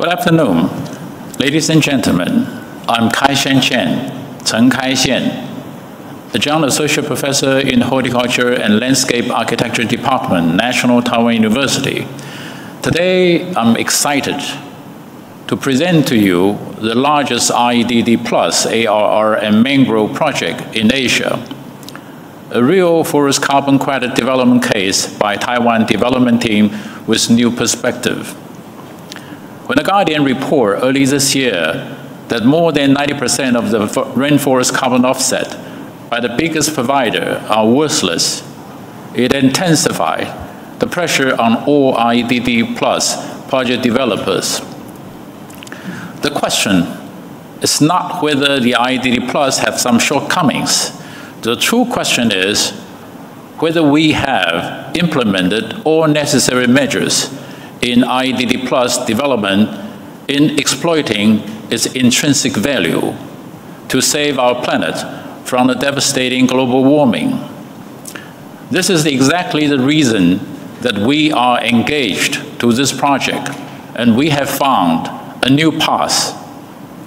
Good afternoon, ladies and gentlemen. I'm Kai-Shen Chen, Chen Kai-Shen, adjunct associate professor in horticulture and landscape architecture department, National Taiwan University. Today, I'm excited to present to you the largest REDD plus ARR and mangrove project in Asia, a real forest carbon credit development case by Taiwan development team with new perspective. Guardian report early this year that more than 90% of the rainforest carbon offset by the biggest provider are worthless, it intensified the pressure on all REDD plus project developers. The question is not whether the REDD plus have some shortcomings. The true question is whether we have implemented all necessary measures in REDD plus development in exploiting its intrinsic value to save our planet from the devastating global warming. This is exactly the reason that we are engaged to this project, and we have found a new path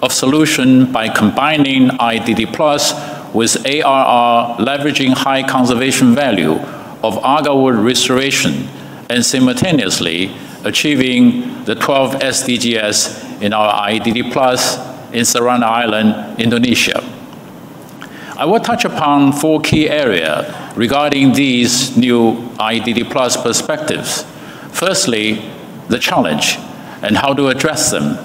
of solution by combining REDD Plus with ARR, leveraging high conservation value of agarwood restoration, and simultaneously achieving the 12 SDGs in our REDD Plus in Seram Island, Indonesia. I will touch upon four key areas regarding these new REDD Plus perspectives. Firstly, the challenge and how to address them.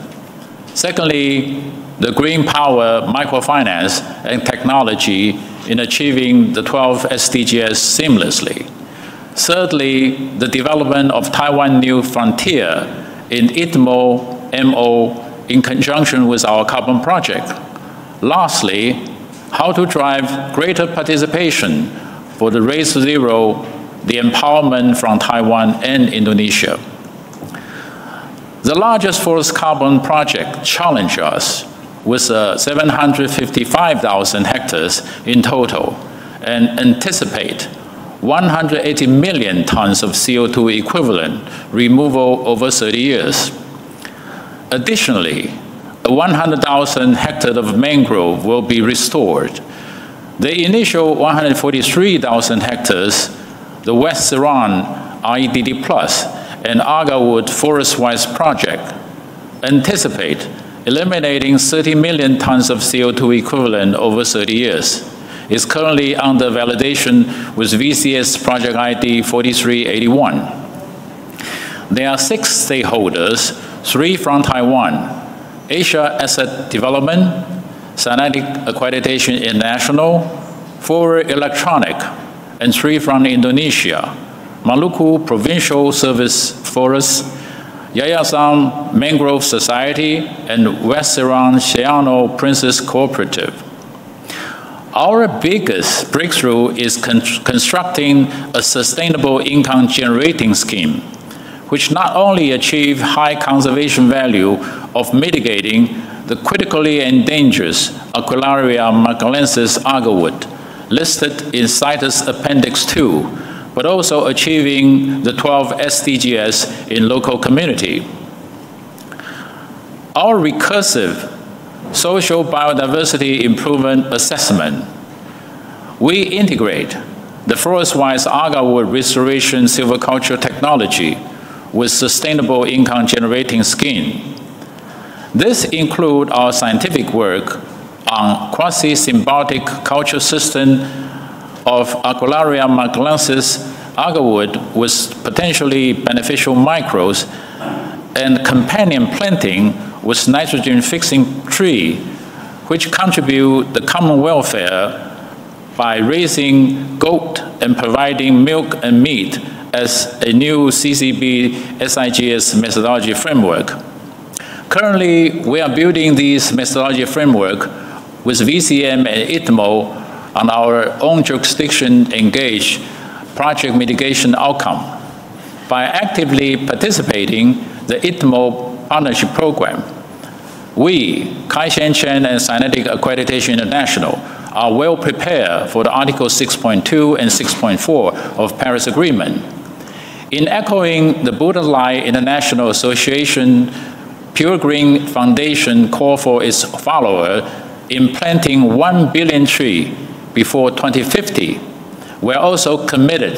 Secondly, the green power, microfinance, and technology in achieving the 12 SDGs seamlessly. Thirdly, the development of Taiwan New Frontier in ITMO MO in conjunction with our carbon project. Lastly, how to drive greater participation for the Race Zero, the empowerment from Taiwan and Indonesia. The largest forest carbon project challenged us with uh, 755,000 hectares in total and anticipate 180 million tons of CO2 equivalent removal over 30 years. Additionally, 100,000 hectares of mangrove will be restored. The initial 143,000 hectares, the West Seram REDD Plus and Agarwood Forest-Wise project anticipate eliminating 30 million tons of CO2 equivalent over 30 years. It's currently under validation with VCS project ID 4381. There are six stakeholders, three from Taiwan, Asia Asset Development, Scientific Accreditation International, Forward Electronic, and three from Indonesia, Maluku Provincial Service Forest, Yayasan Mangrove Society, and West Seram Shayano Princess Cooperative. Our biggest breakthrough is con constructing a sustainable income generating scheme which not only achieve high conservation value of mitigating the critically endangered Aquilaria malaccensis agarwood listed in CITES Appendix 2, but also achieving the 12 SDGs in local community. Our recursive social biodiversity improvement assessment, we integrate the forest-wise agarwood restoration silviculture technology with sustainable income generating scheme. This includes our scientific work on quasi-symbiotic culture system of Aquilaria malaccensis agarwood with potentially beneficial microbes and companion planting with nitrogen-fixing tree, which contribute the common welfare by raising goat and providing milk and meat as a new CCB SIGS methodology framework. Currently, we are building this methodology framework with VCM and ITMO on our own jurisdiction engaged project mitigation outcome. By actively participating the ITMO partnership program, we, Kai-Shen Chen and Scientific Accreditation International, are well prepared for the Article 6.2 and 6.4 of Paris Agreement in echoing the Light International Association Pure Green Foundation called for its follower in planting 1 billion tree before 2050. We're also committed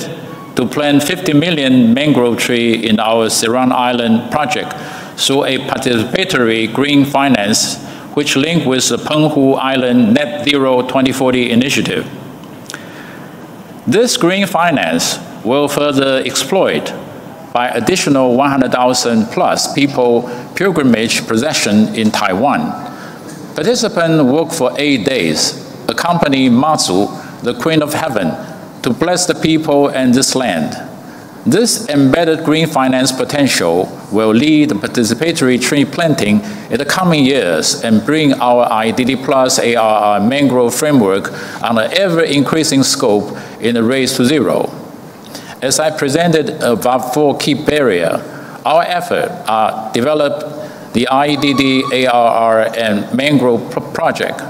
to plant 50 million mangrove tree in our Ceylon Island project through a participatory green finance which link with the Penghu Island Net Zero 2040 initiative. This green finance will further exploit by additional 100,000 plus people pilgrimage procession in Taiwan. Participants work for eight days, accompany Mazu, the Queen of Heaven, to bless the people and this land. This embedded green finance potential will lead participatory tree planting in the coming years and bring our REDD Plus ARR mangrove framework on an ever-increasing scope in the race to zero. As I presented above four key barriers, our efforts are develop the REDD ARR and mangrove project,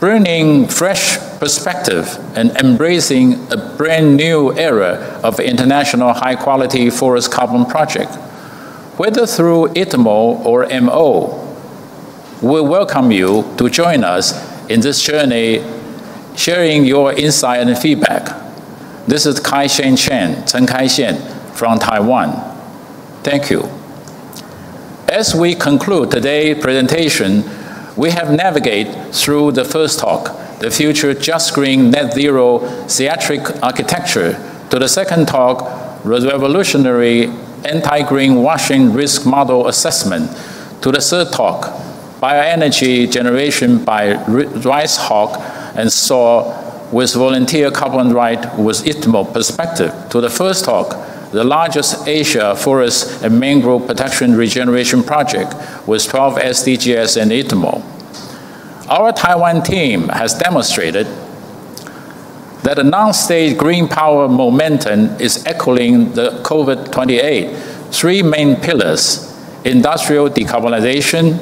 bringing fresh perspective and embracing a brand new era of international high quality forest carbon project. Whether through ITMO or MO, we welcome you to join us in this journey, sharing your insight and feedback. This is Kai Shen Chen, Chen Kai Xian from Taiwan. Thank you. As we conclude today's presentation, we have navigated through the first talk, the future just green net zero theatric architecture, to the second talk, revolutionary anti-green washing risk model assessment, to the third talk, bioenergy generation by rice hog and saw with volunteer carbon right with ITMO perspective to the first talk, the largest Asia forest and mangrove protection regeneration project with 12 SDGs and ITMO. Our Taiwan team has demonstrated that the non-state green power momentum is echoing the COP28 three main pillars, industrial decarbonization,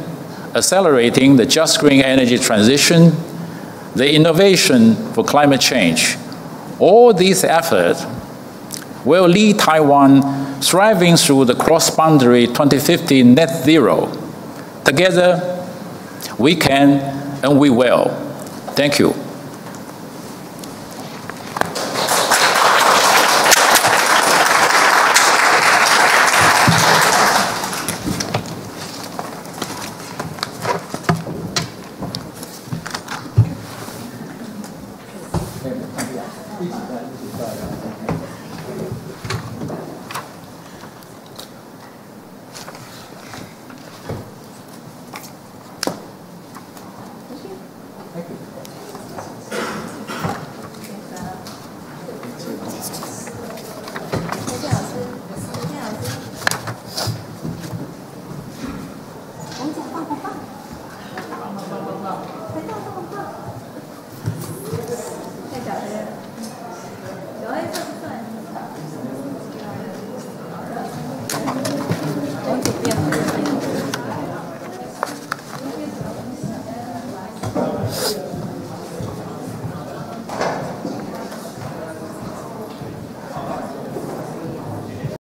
accelerating the just green energy transition, the innovation for climate change. All these efforts will lead Taiwan thriving through the cross-boundary 2050 net zero. Together, we can and we will. Thank you.